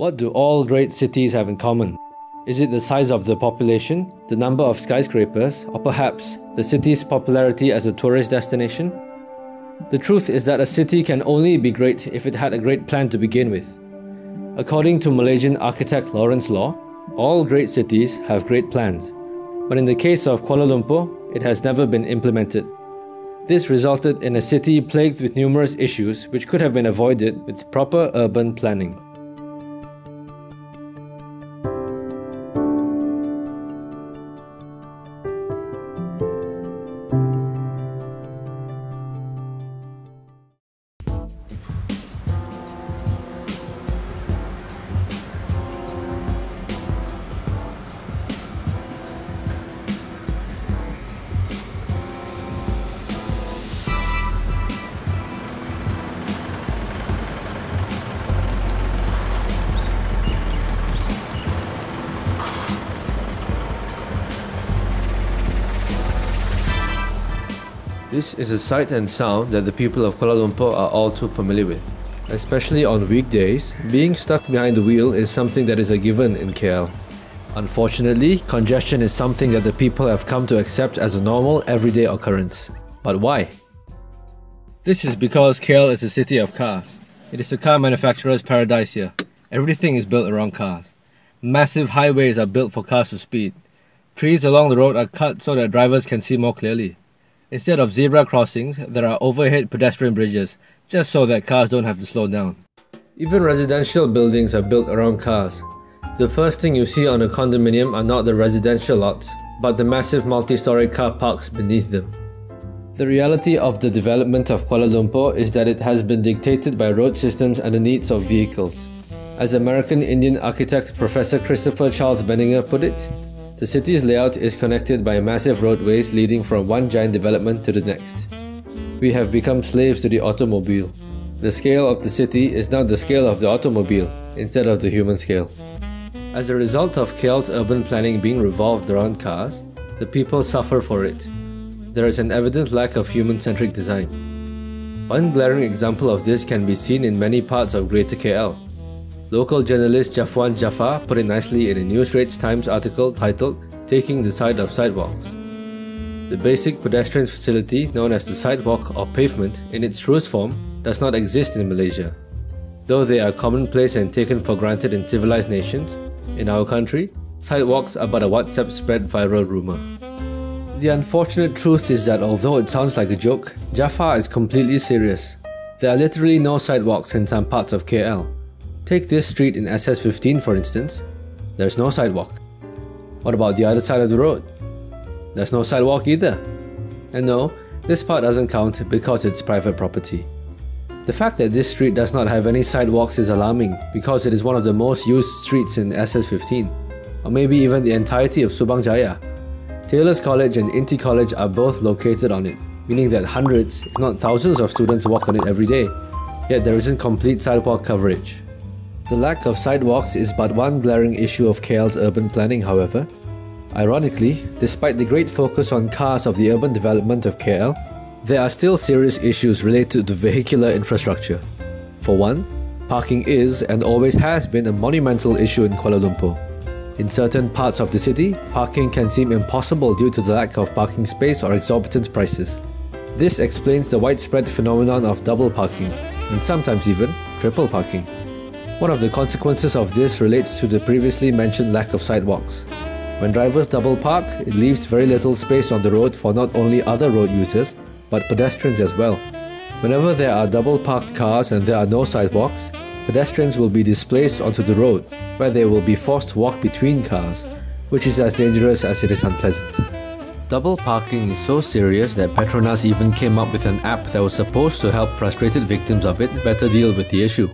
What do all great cities have in common? Is it the size of the population, the number of skyscrapers, or perhaps the city's popularity as a tourist destination? The truth is that a city can only be great if it had a great plan to begin with. According to Malaysian architect Lawrence Law, all great cities have great plans. But in the case of Kuala Lumpur, it has never been implemented. This resulted in a city plagued with numerous issues which could have been avoided with proper urban planning. This is a sight and sound that the people of Kuala Lumpur are all too familiar with. Especially on weekdays, being stuck behind the wheel is something that is a given in KL. Unfortunately, congestion is something that the people have come to accept as a normal, everyday occurrence. But why? This is because KL is a city of cars. It is a car manufacturer's paradise here. Everything is built around cars. Massive highways are built for cars to speed. Trees along the road are cut so that drivers can see more clearly. Instead of zebra crossings, there are overhead pedestrian bridges, just so that cars don't have to slow down. Even residential buildings are built around cars. The first thing you see on a condominium are not the residential lots, but the massive multi-story car parks beneath them. The reality of the development of Kuala Lumpur is that it has been dictated by road systems and the needs of vehicles. As American Indian architect Professor Christopher Charles Benninger put it, the city's layout is connected by massive roadways leading from one giant development to the next. We have become slaves to the automobile. The scale of the city is now the scale of the automobile instead of the human scale. As a result of KL's urban planning being revolved around cars, the people suffer for it. There is an evident lack of human-centric design. One glaring example of this can be seen in many parts of Greater KL. Local journalist Jafwan Jafar put it nicely in a New Straits Times article titled Taking the Side of Sidewalks. The basic pedestrian facility known as the sidewalk or pavement in its truest form does not exist in Malaysia. Though they are commonplace and taken for granted in civilized nations, in our country, sidewalks are but a WhatsApp spread viral rumor. The unfortunate truth is that although it sounds like a joke, Jafar is completely serious. There are literally no sidewalks in some parts of KL. Take this street in SS15 for instance. There's no sidewalk. What about the other side of the road? There's no sidewalk either. And no, this part doesn't count because it's private property. The fact that this street does not have any sidewalks is alarming because it is one of the most used streets in SS15, or maybe even the entirety of Subang Jaya. Taylor's College and Inti College are both located on it, meaning that hundreds, if not thousands of students walk on it every day, yet there isn't complete sidewalk coverage. The lack of sidewalks is but one glaring issue of KL's urban planning however. Ironically, despite the great focus on cars of the urban development of KL, there are still serious issues related to vehicular infrastructure. For one, parking is and always has been a monumental issue in Kuala Lumpur. In certain parts of the city, parking can seem impossible due to the lack of parking space or exorbitant prices. This explains the widespread phenomenon of double parking, and sometimes even triple parking. One of the consequences of this relates to the previously mentioned lack of sidewalks. When drivers double park, it leaves very little space on the road for not only other road users, but pedestrians as well. Whenever there are double parked cars and there are no sidewalks, pedestrians will be displaced onto the road, where they will be forced to walk between cars, which is as dangerous as it is unpleasant. Double parking is so serious that Petronas even came up with an app that was supposed to help frustrated victims of it better deal with the issue.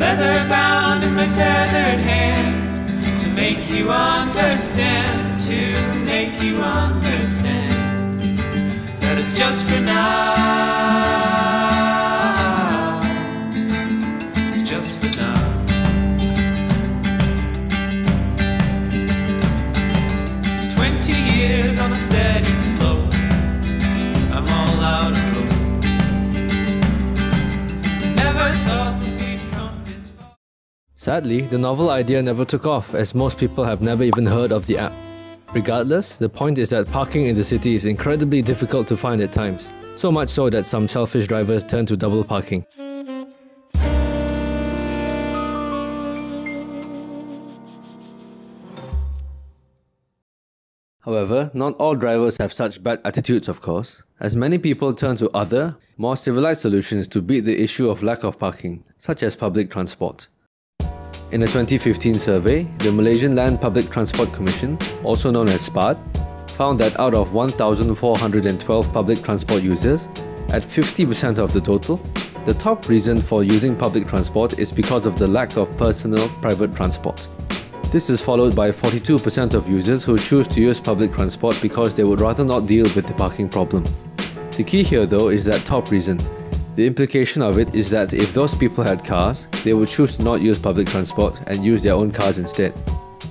Leather bound in my feathered hand to make you understand, to make you understand that it's just for now. Sadly, the novel idea never took off as most people have never even heard of the app. Regardless, the point is that parking in the city is incredibly difficult to find at times, so much so that some selfish drivers turn to double parking. However, not all drivers have such bad attitudes of course, as many people turn to other, more civilized solutions to beat the issue of lack of parking, such as public transport. In a 2015 survey, the Malaysian Land Public Transport Commission, also known as SPAD, found that out of 1,412 public transport users, at 50% of the total, the top reason for using public transport is because of the lack of personal private transport. This is followed by 42% of users who choose to use public transport because they would rather not deal with the parking problem. The key here though is that top reason. The implication of it is that if those people had cars, they would choose to not use public transport and use their own cars instead.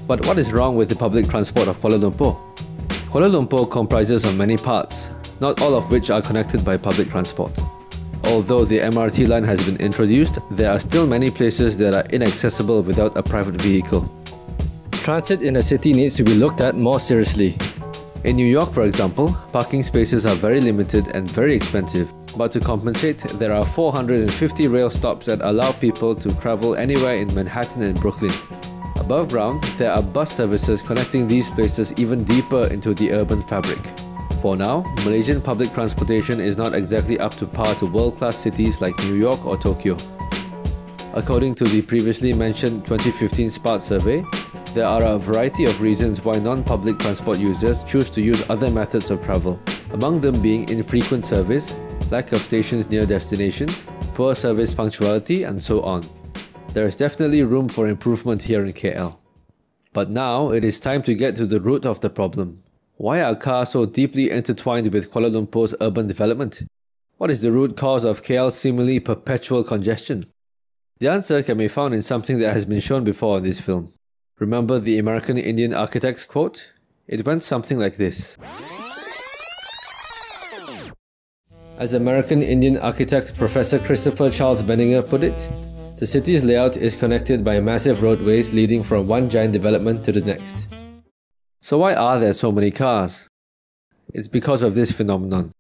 But what is wrong with the public transport of Kuala Lumpur? Kuala Lumpur comprises of many parts, not all of which are connected by public transport. Although the MRT line has been introduced, there are still many places that are inaccessible without a private vehicle. Transit in a city needs to be looked at more seriously. In New York, for example, parking spaces are very limited and very expensive, but to compensate, there are 450 rail stops that allow people to travel anywhere in Manhattan and Brooklyn. Above ground, there are bus services connecting these places even deeper into the urban fabric. For now, Malaysian public transportation is not exactly up to par to world-class cities like New York or Tokyo. According to the previously mentioned 2015 SPAD survey, there are a variety of reasons why non-public transport users choose to use other methods of travel, among them being infrequent service, lack of stations near destinations, poor service punctuality, and so on. There is definitely room for improvement here in KL. But now it is time to get to the root of the problem. Why are cars so deeply intertwined with Kuala Lumpur's urban development? What is the root cause of KL's seemingly perpetual congestion? The answer can be found in something that has been shown before in this film. Remember the American Indian architect's quote? It went something like this. As American Indian architect Professor Christopher Charles Benninger put it, the city's layout is connected by massive roadways leading from one giant development to the next. So why are there so many cars? It's because of this phenomenon.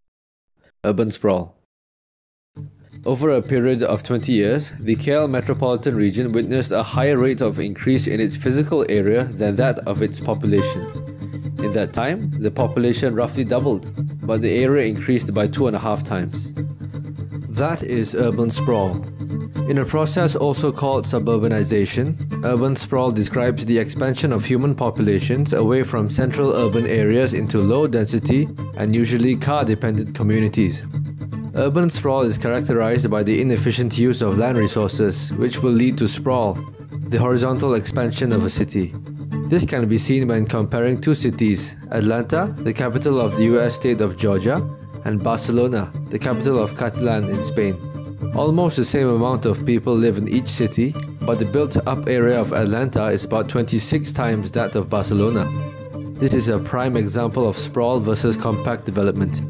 Urban sprawl. Over a period of 20 years, the KL metropolitan region witnessed a higher rate of increase in its physical area than that of its population. In that time, the population roughly doubled, but the area increased by two and a half times. That is urban sprawl. In a process also called suburbanization, urban sprawl describes the expansion of human populations away from central urban areas into low density and usually car dependent communities. Urban sprawl is characterized by the inefficient use of land resources, which will lead to sprawl, the horizontal expansion of a city. This can be seen when comparing two cities, Atlanta, the capital of the US state of Georgia, and Barcelona, the capital of Catalan in Spain. Almost the same amount of people live in each city, but the built-up area of Atlanta is about 26 times that of Barcelona. This is a prime example of sprawl versus compact development.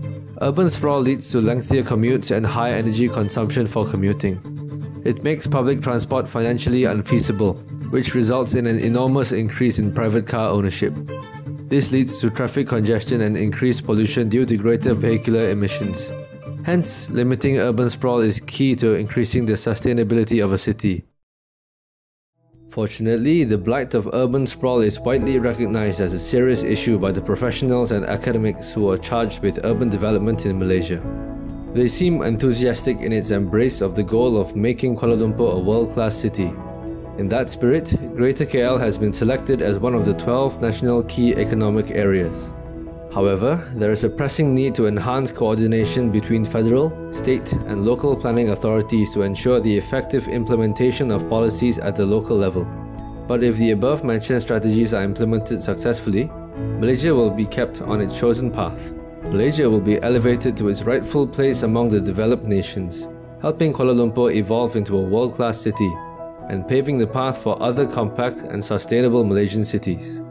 Urban sprawl leads to lengthier commutes and high energy consumption for commuting. It makes public transport financially unfeasible, which results in an enormous increase in private car ownership. This leads to traffic congestion and increased pollution due to greater vehicular emissions. Hence, limiting urban sprawl is key to increasing the sustainability of a city. Fortunately, the blight of urban sprawl is widely recognized as a serious issue by the professionals and academics who are charged with urban development in Malaysia. They seem enthusiastic in its embrace of the goal of making Kuala Lumpur a world-class city. In that spirit, Greater KL has been selected as one of the 12 national key economic areas. However, there is a pressing need to enhance coordination between federal, state and local planning authorities to ensure the effective implementation of policies at the local level. But if the above mentioned strategies are implemented successfully, Malaysia will be kept on its chosen path. Malaysia will be elevated to its rightful place among the developed nations, helping Kuala Lumpur evolve into a world-class city and paving the path for other compact and sustainable Malaysian cities.